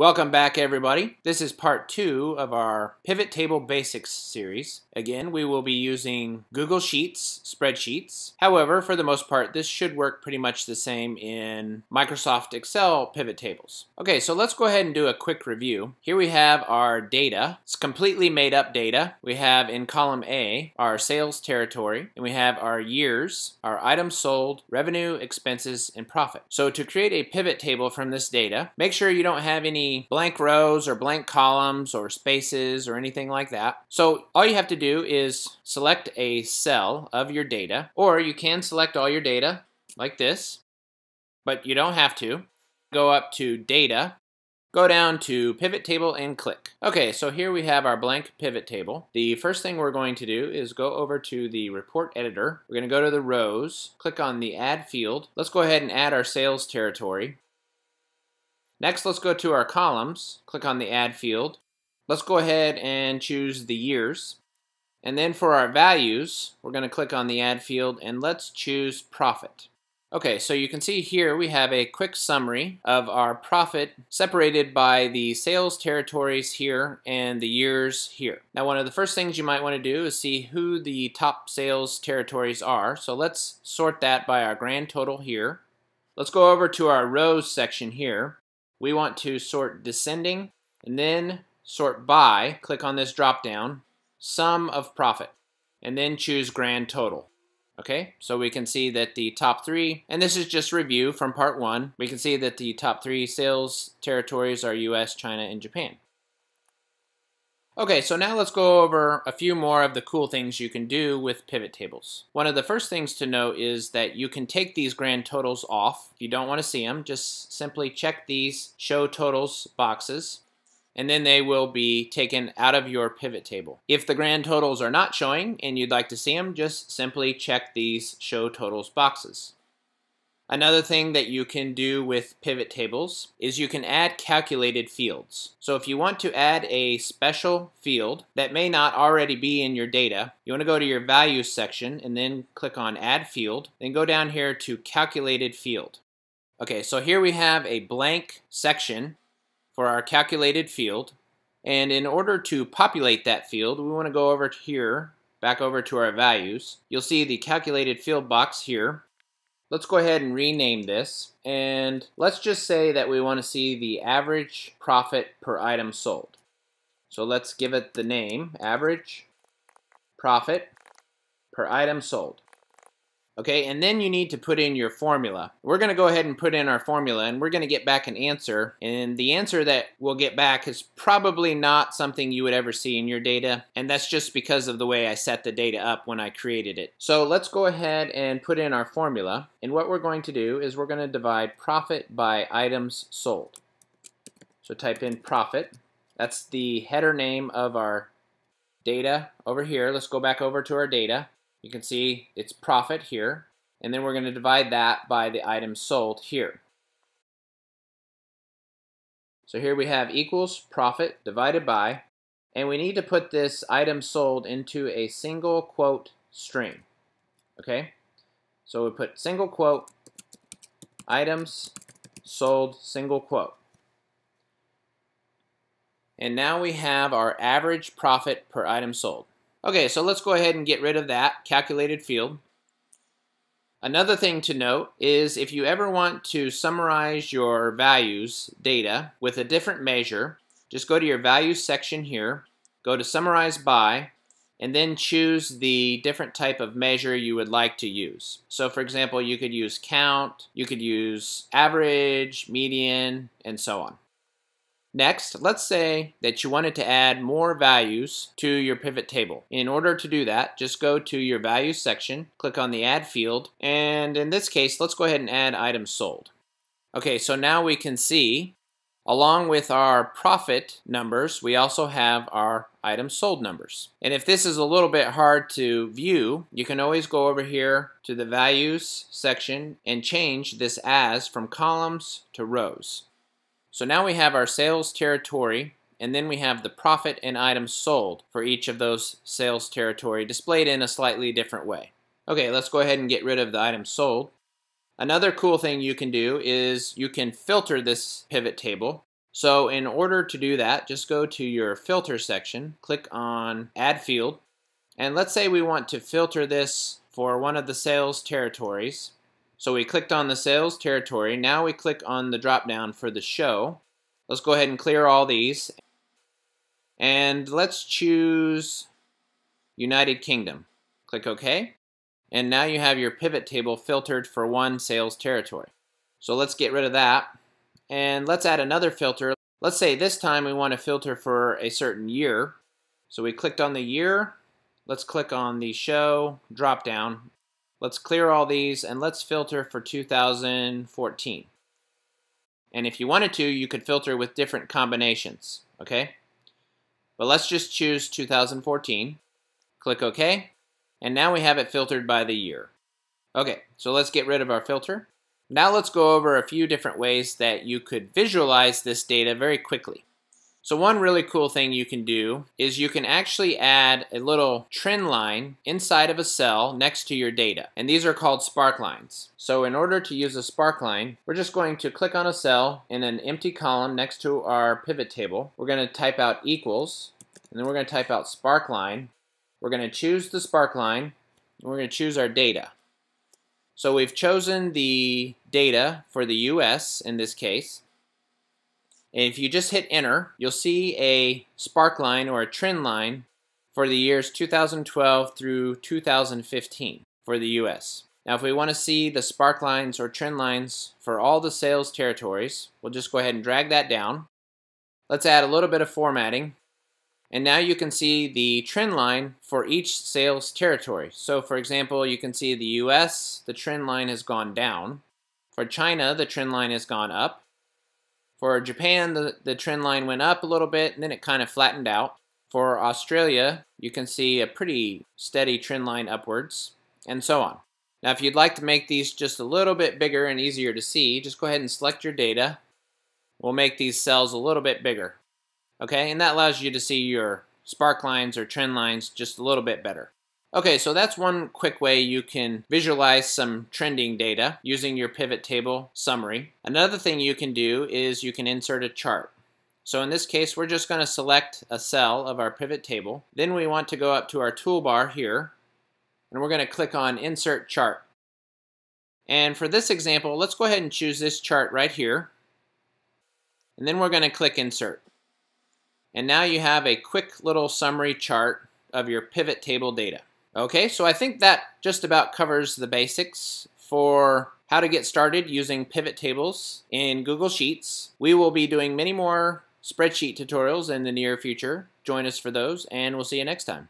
Welcome back everybody. This is part two of our Pivot Table Basics series. Again, we will be using Google Sheets, spreadsheets. However, for the most part, this should work pretty much the same in Microsoft Excel pivot tables. Okay, so let's go ahead and do a quick review. Here we have our data. It's completely made up data. We have in column A our sales territory, and we have our years, our items sold, revenue, expenses, and profit. So to create a pivot table from this data, make sure you don't have any blank rows or blank columns or spaces or anything like that. So all you have to do is select a cell of your data, or you can select all your data like this, but you don't have to. Go up to Data, go down to Pivot Table and click. Okay, so here we have our blank pivot table. The first thing we're going to do is go over to the Report Editor. We're going to go to the rows, click on the Add field. Let's go ahead and add our sales territory. Next, let's go to our columns, click on the Add field. Let's go ahead and choose the years. And then for our values, we're going to click on the Add field and let's choose Profit. Okay, so you can see here we have a quick summary of our profit separated by the sales territories here and the years here. Now one of the first things you might want to do is see who the top sales territories are. So let's sort that by our grand total here. Let's go over to our rows section here we want to sort descending and then sort by, click on this drop down, sum of profit, and then choose grand total. Okay, so we can see that the top three, and this is just review from part one, we can see that the top three sales territories are US, China, and Japan. Okay, so now let's go over a few more of the cool things you can do with pivot tables. One of the first things to note is that you can take these grand totals off. If you don't want to see them, just simply check these show totals boxes and then they will be taken out of your pivot table. If the grand totals are not showing and you'd like to see them, just simply check these show totals boxes. Another thing that you can do with pivot tables is you can add calculated fields. So if you want to add a special field that may not already be in your data, you want to go to your values section and then click on add field, then go down here to calculated field. Okay, so here we have a blank section for our calculated field. And in order to populate that field, we want to go over here, back over to our values. You'll see the calculated field box here. Let's go ahead and rename this and let's just say that we want to see the average profit per item sold. So let's give it the name average profit per item sold. Okay, and then you need to put in your formula. We're going to go ahead and put in our formula, and we're going to get back an answer. And the answer that we'll get back is probably not something you would ever see in your data, and that's just because of the way I set the data up when I created it. So let's go ahead and put in our formula, and what we're going to do is we're going to divide profit by items sold. So type in profit. That's the header name of our data over here. Let's go back over to our data. You can see it's profit here, and then we're going to divide that by the items sold here. So here we have equals profit divided by, and we need to put this item sold into a single quote string. Okay? So we put single quote, items sold, single quote. And now we have our average profit per item sold. Okay, so let's go ahead and get rid of that calculated field. Another thing to note is if you ever want to summarize your values data with a different measure, just go to your values section here, go to summarize by, and then choose the different type of measure you would like to use. So for example, you could use count, you could use average, median, and so on. Next, let's say that you wanted to add more values to your pivot table. In order to do that, just go to your values section, click on the add field, and in this case, let's go ahead and add items sold. Okay, so now we can see, along with our profit numbers, we also have our items sold numbers. And if this is a little bit hard to view, you can always go over here to the values section and change this as from columns to rows. So now we have our sales territory and then we have the profit and items sold for each of those sales territory displayed in a slightly different way. Okay, let's go ahead and get rid of the items sold. Another cool thing you can do is you can filter this pivot table. So in order to do that, just go to your filter section, click on add field, and let's say we want to filter this for one of the sales territories. So we clicked on the sales territory. Now we click on the drop down for the show. Let's go ahead and clear all these. And let's choose United Kingdom. Click OK. And now you have your pivot table filtered for one sales territory. So let's get rid of that. And let's add another filter. Let's say this time we want to filter for a certain year. So we clicked on the year. Let's click on the show drop down. Let's clear all these and let's filter for 2014. And if you wanted to, you could filter with different combinations, okay? But let's just choose 2014. Click OK. And now we have it filtered by the year. Okay, so let's get rid of our filter. Now let's go over a few different ways that you could visualize this data very quickly. So one really cool thing you can do is you can actually add a little trend line inside of a cell next to your data. And these are called spark lines. So in order to use a spark line, we're just going to click on a cell in an empty column next to our pivot table. We're going to type out equals, and then we're going to type out spark line. We're going to choose the spark line, and we're going to choose our data. So we've chosen the data for the US in this case. And if you just hit enter, you'll see a spark line or a trend line for the years 2012 through 2015 for the US. Now if we want to see the spark lines or trend lines for all the sales territories, we'll just go ahead and drag that down. Let's add a little bit of formatting. And now you can see the trend line for each sales territory. So for example, you can see the US, the trend line has gone down. For China, the trend line has gone up. For Japan, the, the trend line went up a little bit and then it kind of flattened out. For Australia, you can see a pretty steady trend line upwards, and so on. Now, if you'd like to make these just a little bit bigger and easier to see, just go ahead and select your data. We'll make these cells a little bit bigger. Okay, and that allows you to see your spark lines or trend lines just a little bit better. Okay, so that's one quick way you can visualize some trending data using your pivot table summary. Another thing you can do is you can insert a chart. So in this case, we're just going to select a cell of our pivot table. Then we want to go up to our toolbar here, and we're going to click on Insert Chart. And for this example, let's go ahead and choose this chart right here. And then we're going to click Insert. And now you have a quick little summary chart of your pivot table data. Okay, so I think that just about covers the basics for how to get started using pivot tables in Google Sheets. We will be doing many more spreadsheet tutorials in the near future. Join us for those, and we'll see you next time.